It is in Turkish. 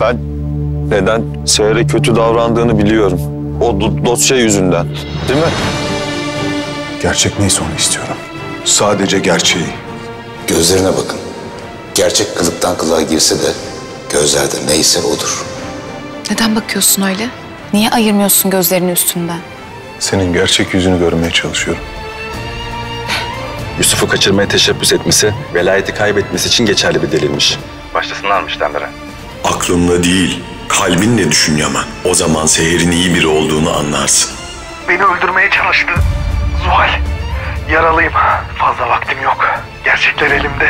Ben neden Seher'e kötü davrandığını biliyorum. O do- dosya yüzünden. Değil mi? Gerçek neyse onu istiyorum. Sadece gerçeği. Gözlerine bakın. Gerçek kılıktan kılığa girse de gözlerde neyse odur. Neden bakıyorsun öyle? Niye ayırmıyorsun gözlerini üstünden? Senin gerçek yüzünü görmeye çalışıyorum. Yusuf'u kaçırmaya teşebbüs etmesi, velayeti kaybetmesi için geçerli bir delilmiş. Başlasınlarmış Demir'e. Aklınla değil, kalbinle düşün Yaman. O zaman Seher'in iyi biri olduğunu anlarsın. Beni öldürmeye çalıştı. Zuhal. Yaralıyım. Fazla vaktim yok. Gerçekler elimde.